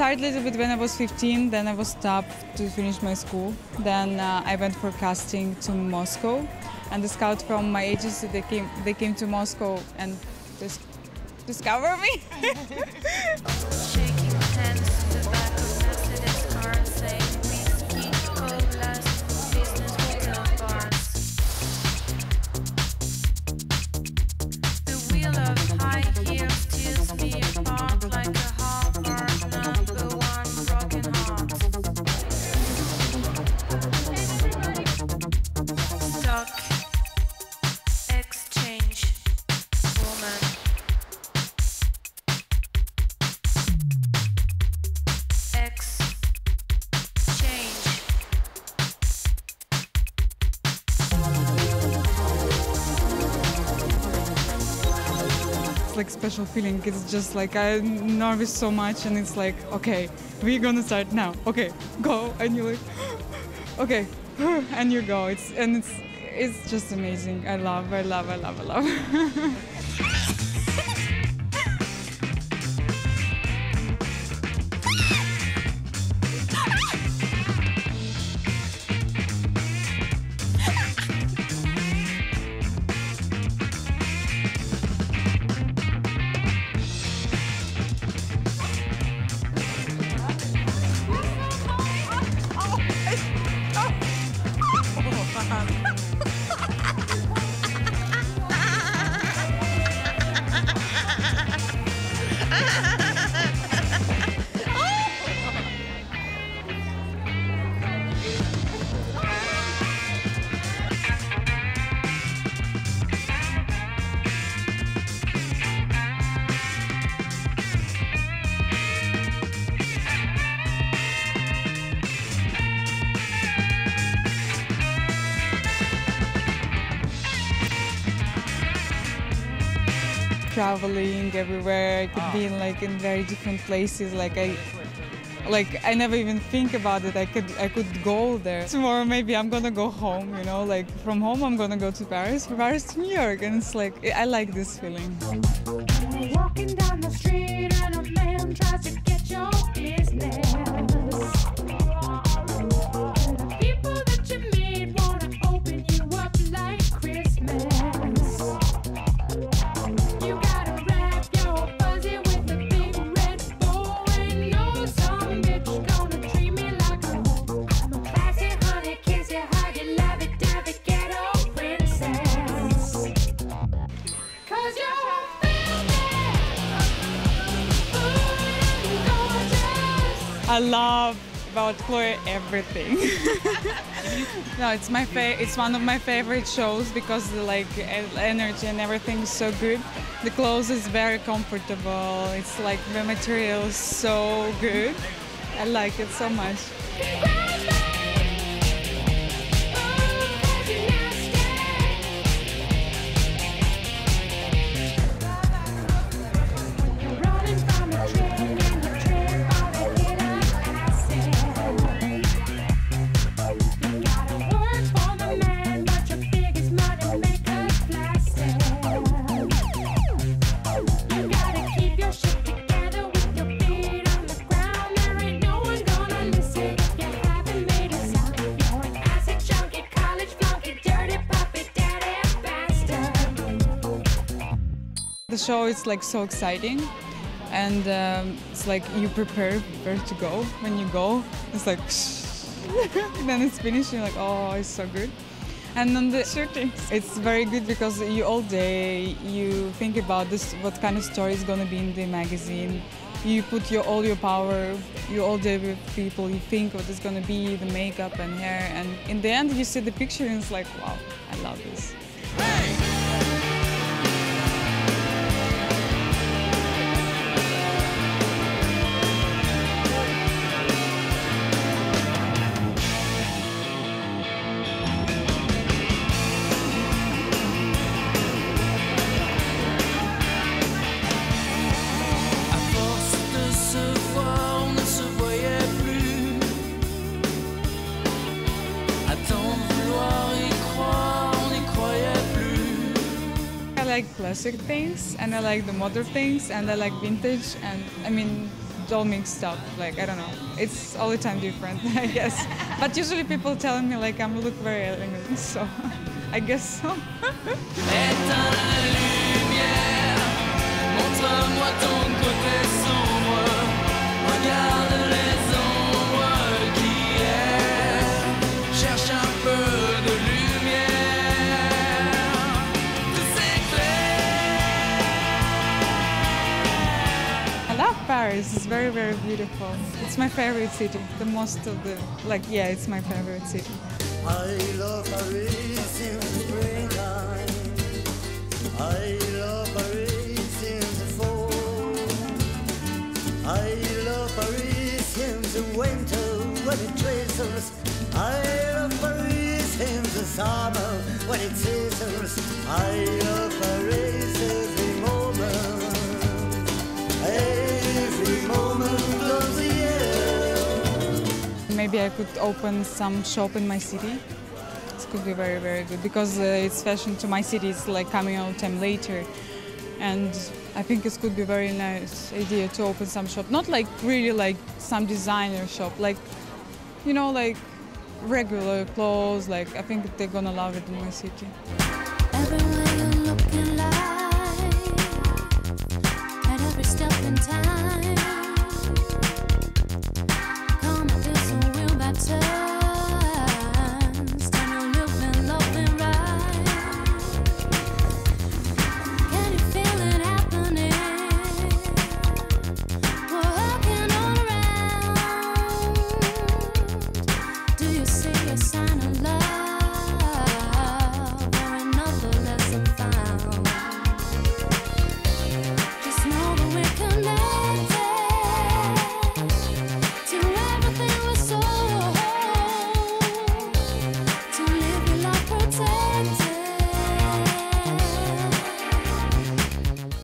Started a little bit when I was 15, then I was stopped to finish my school. Then uh, I went for casting to Moscow, and the scout from my agency they came they came to Moscow and just discover me. like special feeling. It's just like I'm nervous so much, and it's like okay, we're gonna start now. Okay, go, and you're like okay, and you go. It's and it's it's just amazing. I love, I love, I love, I love. traveling everywhere. I could be in ah. like in very different places. Like I, like I never even think about it. I could I could go there tomorrow. Maybe I'm gonna go home. You know, like from home I'm gonna go to Paris. From Paris to New York, and it's like I like this feeling. I love about Chloe everything. no, it's my fa- It's one of my favorite shows because the like energy and everything is so good. The clothes is very comfortable. It's like the material is so good. I like it so much. The show is like so exciting, and um, it's like you prepare where to go. When you go, it's like then it's finished. You're like, oh, it's so good. And on the shooting, it's very good because you all day you think about this, what kind of story is gonna be in the magazine. You put your all your power, you all day with people. You think what is gonna be the makeup and hair, and in the end you see the picture and it's like, wow, I love this. Like classic things and I like the modern things and I like vintage and I mean all mixed up. Like I don't know. It's all the time different, I guess. But usually people telling me like I'm look very elegant, so I guess so. love Paris. It's very very beautiful. It's my favorite city. The most of the like yeah, it's my favorite city. I love Paris in springtime. I Maybe I could open some shop in my city. This could be very, very good because uh, it's fashion to my city. It's like coming out time later, and I think it could be very nice idea to open some shop. Not like really like some designer shop, like you know, like regular clothes. Like I think they're gonna love it in my city. Everywhere you look in life, at every step in time.